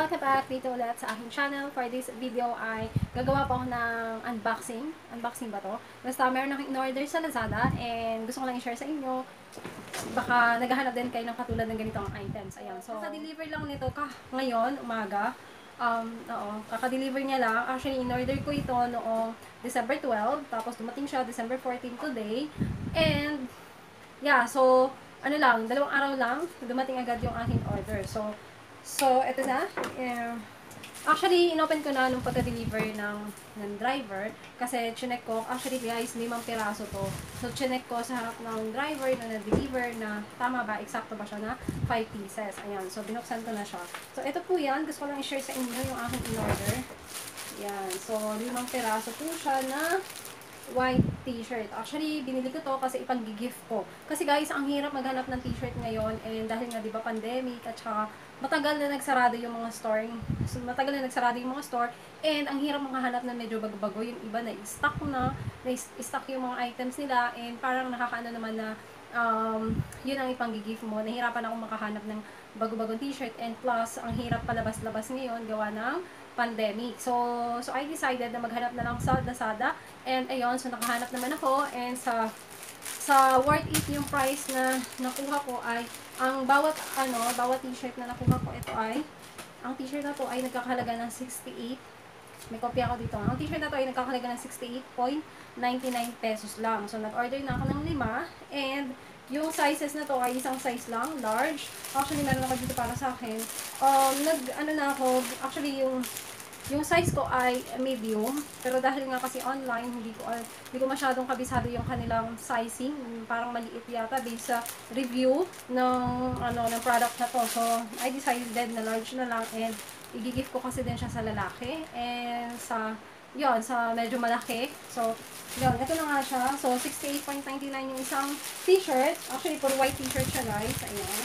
welcome back dito ulit sa aking channel. For this video ay gagawa po ako ng unboxing. Unboxing ba to? Basta meron akong in-order sa Lazada and gusto ko lang i-share sa inyo. Baka naghahanap din kayo ng katulad ng ganitong items. Ayan. So, kaka-deliver lang nito ka ngayon, umaga. Um, oo, kaka-deliver niya lang. Actually, in-order ko ito noong December 12. Tapos dumating siya December 14 today. And, yeah, so, ano lang, dalawang araw lang, dumating agad yung aking order. So, So, ito na. Um, actually, inopen ko na nung pagka-deliver ng, ng driver. Kasi, chinek ko, actually guys, limang piraso to. So, chinek ko sa harap ng driver na na-deliver na tama ba, eksakto ba siya na 5 pieces. Ayan. So, binuksan ko na siya. So, ito po yan. Gusto ko lang i-share sa inyo yung aking in-order. Yan. So, limang piraso po siya na white t-shirt. Actually, binili ko to kasi ipang-gift ko. Kasi guys, ang hirap maghanap ng t-shirt ngayon and dahil nga 'di ba pandemic at saka matagal na nagsarado yung mga store. So, matagal na nagsarado yung mga store and ang hirap makahanap ng medyo bago-bago. Yung iba na stock na, na-stock yung mga items nila and parang nakakaano naman na um, yun ang ipang-gift mo. Nahirapan akong makahanap ng bago-bagong t-shirt and plus, ang hirap palabas-labas ngayon gawa ng pandemic. So, so I decided na maghanap na lang sa Lazada. And ayun, so nakahanap naman ako. And sa sa worth it yung price na nakuha ko ay ang bawat ano, bawat t-shirt na nakuha ko ito ay ang t-shirt na to ay nagkakahalaga ng 68 may kopya ako dito. Ang t-shirt na to ay nagkakahalaga ng 68.99 pesos lang. So, nag-order na ako ng lima. And, yung sizes na to ay isang size lang, large. Actually, meron ako dito para sa akin. Um, nag, ano na ako, actually, yung yung size ko ay medium, pero dahil nga kasi online, hindi ko, uh, hindi ko masyadong kabisado yung kanilang sizing. Parang maliit yata based sa review ng, ano, ng product na to. So, I decided na large na lang and i-gift ko kasi din siya sa lalaki. And sa, yon sa medyo malaki. So, yon ito na nga siya. So, 68.99 yung isang t-shirt. Actually, puro white t-shirt siya guys. Ayan.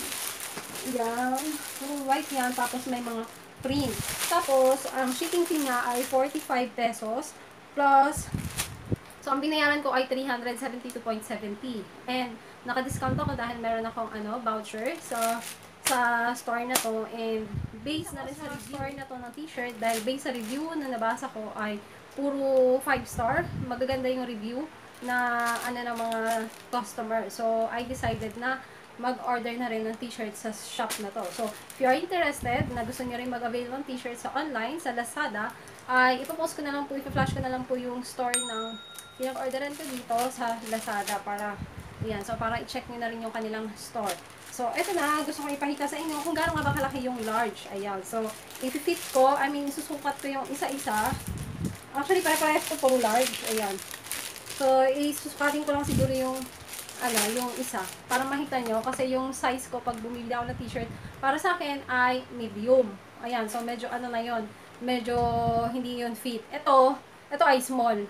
Yan. Puro white yan. Tapos may mga print. Tapos, ang shipping fee niya ay 45 pesos plus So, ang binayaran ko ay 372.70. And, naka-discount ako dahil meron akong ano, voucher sa sa store na to. And, base na rin sa store na to ng t-shirt dahil base sa review na nabasa ko ay puro 5 star. Magaganda yung review na ano ng mga customer. So, I decided na mag-order na rin ng t-shirt sa shop na to. So, if you are interested, na gusto nyo rin mag-avail ng t-shirt sa online, sa Lazada, ay ipopost ko na lang po, ipa-flash ko na lang po yung store ng pinag-orderan ko dito sa Lazada para, yan, so para i-check nyo na rin yung kanilang store. So, eto na, gusto kong ipakita sa inyo kung gaano nga ba kalaki yung large. Ayan, so, i-fit ko, I mean, susukat ko yung isa-isa. Actually, pare-parehas ko puro large. Ayan. So, isusukatin ko lang siguro yung ano, yung isa. Para makita nyo, kasi yung size ko pag bumili ako ng t-shirt, para sa akin ay medium. Ayan, so medyo ano na yon medyo hindi yun fit. Ito, ito ay small.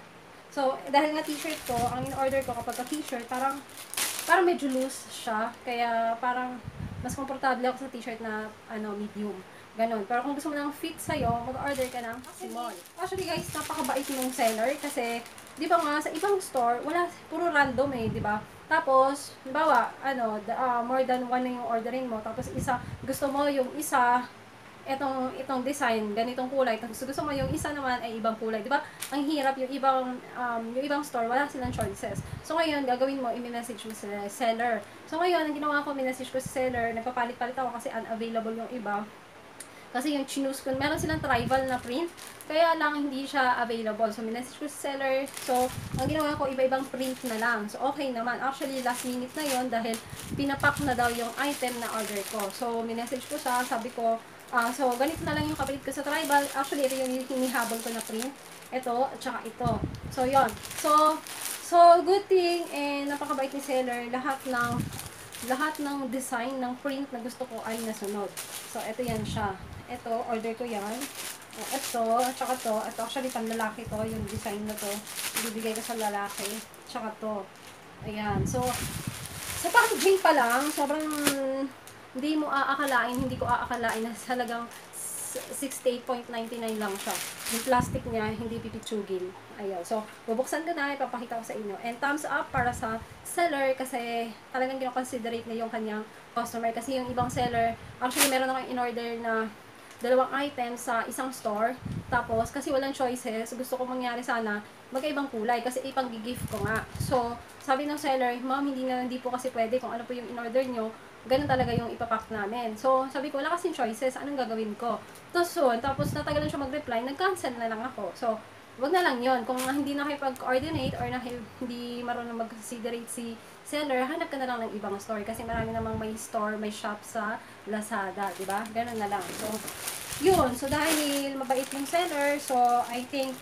So, dahil nga t-shirt ko, ang in-order ko kapag t-shirt, parang, parang medyo loose siya. Kaya parang mas komportable ako sa t-shirt na ano, medium. Ganon. Pero kung gusto mo ng fit sa'yo, mag-order ka ng small. Actually guys, napakabait ng seller kasi, di ba nga, sa ibang store, wala, puro random eh, di ba? Tapos, bawa, ano, uh, more than one na yung ordering mo. Tapos isa, gusto mo yung isa, etong itong design, ganitong kulay. Tapos gusto mo yung isa naman ay ibang kulay, 'di ba? Ang hirap yung ibang um, yung ibang store wala silang choices. So ngayon, gagawin mo i-message mo sa seller. So ngayon, ang ginawa ko, message ko sa seller, nagpapalit-palit ako kasi unavailable yung iba. Kasi yung chinus ko, meron silang tribal na print, kaya lang hindi siya available. So, minessage ko sa seller. So, ang ginawa ko, iba-ibang print na lang. So, okay naman. Actually, last minute na yon dahil pinapak na daw yung item na order ko. So, minessage ko siya, sabi ko, uh, so, ganito na lang yung kapalit ko sa tribal. Actually, ito yung hinihabol ko na print. Ito, at saka ito. So, yon So, so, good thing, eh, napakabait ni seller. Lahat ng lahat ng design ng print na gusto ko ay nasunod. So, ito yan siya. Ito, order ko yan. Uh, ito, at saka to. Ito, actually, pang lalaki to, yung design na to. Ibibigay ko sa lalaki. Tsaka to. Ayan. So, sa packaging pa lang, sobrang hindi mo aakalain, hindi ko aakalain na halagang 68.99 lang siya. Yung plastic niya, hindi pipitsugin. Ayaw. So, bubuksan ko na, ipapakita ko sa inyo. And thumbs up para sa seller kasi talagang ginoconsiderate na yung kanyang customer. Kasi yung ibang seller, actually meron akong in-order na dalawang items sa isang store. Tapos, kasi walang choices, gusto ko mangyari sana magkaibang kulay kasi ipang gift ko nga. So, sabi ng seller, ma'am, hindi na hindi po kasi pwede kung ano po yung in-order nyo, ganun talaga yung ipapack namin. So, sabi ko, wala kasing choices, anong gagawin ko? Tapos, so, tapos natagalan siya mag-reply, nag-cancel na lang ako. So, wag na lang yon Kung hindi na kayo pag-coordinate or na hindi marunong mag-considerate si seller, hanap ka na lang ng ibang store kasi marami namang may store, may shop sa Lazada, di ba? Ganun na lang. So, yun. So, dahil mabait yung seller, so, I think,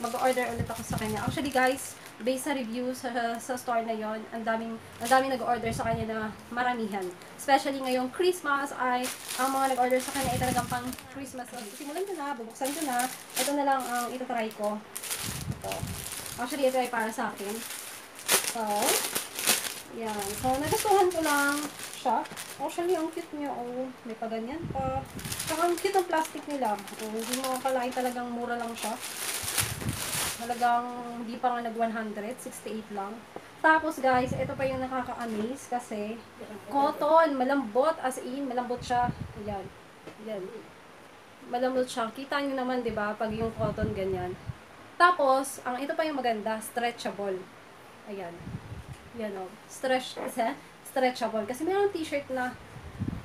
mag-order ulit ako sa kanya. Actually, guys, based sa review sa, sa store na yon ang daming, ang daming nag-order sa kanya na maramihan. Especially ngayong Christmas ay, ang mga nag-order sa kanya ay talagang pang Christmas. So, simulan ko na, bubuksan ko na. Ito na lang ang itatry ko. Ito. Actually, ito ay para sa akin. So, yan. So, nagustuhan ko lang siya. Actually, ang cute niya. Oh, may pa ganyan pa. Saka ang cute ng plastic nila. Oh, hindi mo akalain talagang mura lang siya. Talagang hindi pa nga nag 100, 68 lang. Tapos guys, ito pa yung nakaka-amaze kasi cotton, malambot as in, malambot siya. Ayan. Ayan. Malambot siya. Kita nyo naman, 'di ba, pag yung cotton ganyan. Tapos, ang ito pa yung maganda, stretchable. Ayan. Yan o. Stretch, kasi, stretchable. Kasi mayroong t-shirt na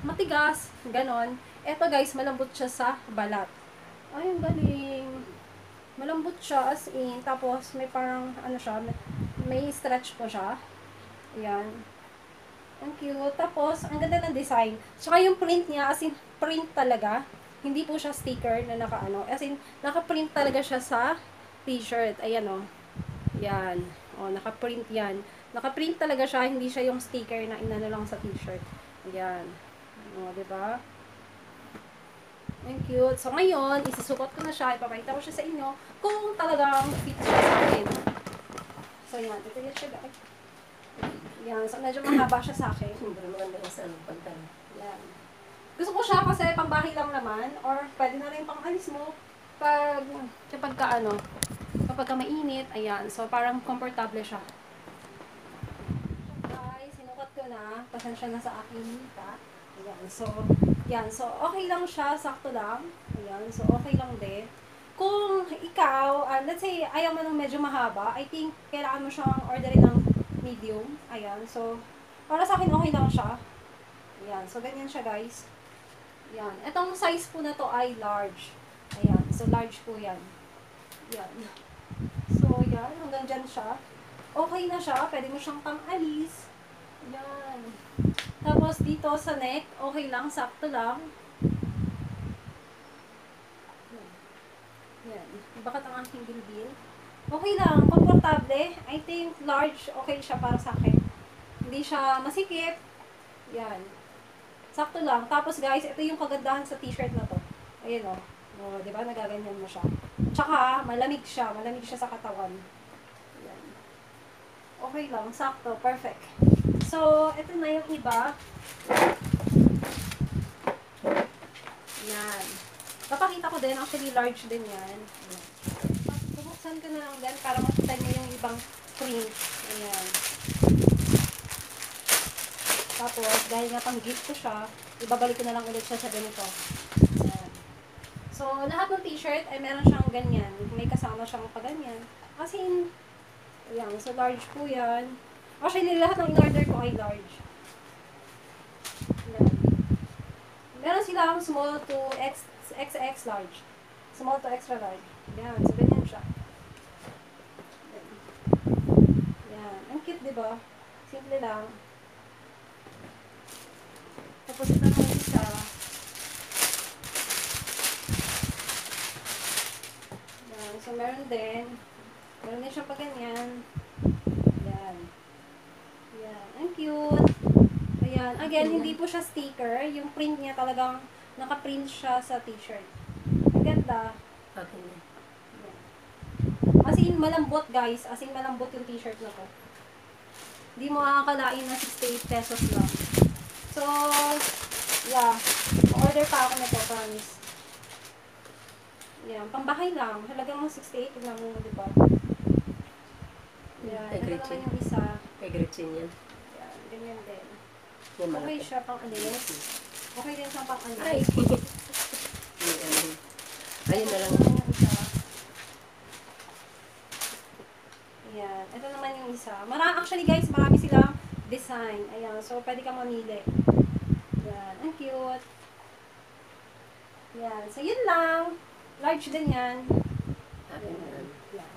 matigas, ganon. Ito guys, malambot siya sa balat. Ay, ang galing. Malambot siya as in. Tapos, may parang, ano siya, may, stretch po siya. Ayan. Ang cute. Tapos, ang ganda ng design. Tsaka yung print niya, as in, print talaga. Hindi po siya sticker na naka-ano. As in, naka-print talaga siya sa t-shirt. Ayan o. Yan. O, naka-print yan. Naka-print talaga siya, hindi siya yung sticker na inano lang sa t-shirt. Ayan. O, diba? Ang cute. So, ngayon, isusukot ko na siya. Ipapakita ko siya sa inyo kung talagang fit siya sa akin. So, yan. Ito yan siya, guys. Yan. So, medyo mahaba siya sa akin. Hindi maganda yung sa pagtan. Yan. Gusto ko siya kasi pambahay lang naman or pwede na rin pang alis mo pag kapag ka ano kapag ka mainit, ayan. So, parang komportable siya. Guys, sinukat ko na. Pasensya na sa aking hita. Ayan. So, yan. So, okay lang siya. Sakto lang. Ayan. So, okay lang din. Kung ikaw, uh, let's say, ayaw mo ng medyo mahaba, I think, kailangan mo siyang orderin ng medium. Ayan. So, para sa akin, okay lang siya. Ayan. So, ganyan siya, guys. Ayan. Itong size po na to ay large. Ayan. So, large po yan. Yan. So, yan. Hanggang dyan siya. Okay na siya. Pwede mo siyang pang-alis. Yan. Tapos, dito sa neck, okay lang. Sakto lang. Yan. Bakit ang aking bilbil? Okay lang. Komportable. I think large, okay siya para sa akin. Hindi siya masikip. Yan. Sakto lang. Tapos guys, ito yung kagandahan sa t-shirt na to. Ayan o. Oh. oh, di ba? Nagaganyan mo siya. Tsaka, malamig siya. Malamig siya sa katawan. Yan. Okay lang. Sakto. Perfect. So, ito na yung iba. Yan. Papakita ko din. Actually, large din yan. Bubuksan ko na lang din para makita niyo yung ibang print. Ayan. Tapos, dahil nga pang gift ko siya, ibabalik ko na lang ulit siya sa ganito. Ayan. So, lahat ng t-shirt ay meron siyang ganyan. May kasama siyang pa ganyan. Kasi, ayan. So, large po yan. Actually, lahat ng in-order ko ay large. Meron silang small to X, XX large. Small to extra large. Ayan. So, ganyan siya. Ayan. Ang cute, di ba? Simple lang. Tapos ito naman isa. Yan. So, meron din. Meron din siya pa ganyan. Yan. Yan. Ang cute. Ayan. Again, hindi po siya sticker. Yung print niya talagang naka-print siya sa t-shirt. Ang ganda. Na. Yan. As in, malambot guys. As in, malambot yung t-shirt na to. Hindi mo akakalain na 68 pesos lang. So, yeah. Order pa ako nito, promise. Yan, pambahay lang. Halagang mo 68 lang mo, di ba? Yan, ito naman yung isa. Kay Gretchen yan. Yan, ganyan din. Yan Okay malaki. siya pang alis. Okay din siyang pang alis. Ay! Ayun na lang. Ayan. Ito naman yung isa. Marami, actually guys, marami silang design. Ayan. So, pwede kang mamili. Ayan. Ang cute. Ayan. So, yun lang. Large din yan. Ayan.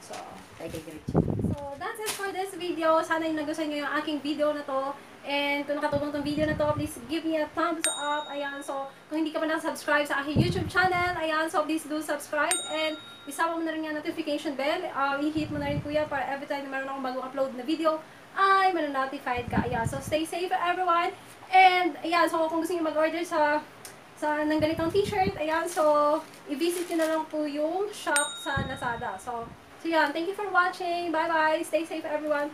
So, Ay, kay Gretchen. So, that's it for this video. Sana yung nagustuhan nyo yung aking video na to. And kung nakatulong tong video na to, please give me a thumbs up. Ayan, so kung hindi ka pa nakasubscribe sa aking YouTube channel, ayan, so please do subscribe. And isama mo na rin yung notification bell. Uh, i-hit mo na rin kuya para every time na meron akong bagong upload na video, ay mananotified ka. Ayan, so stay safe everyone. And ayan, so kung gusto niyo mag-order sa sa ng ganitong t-shirt, ayan, so i-visit nyo na lang po yung shop sa Lazada. So, so yan, thank you for watching. Bye-bye. Stay safe everyone.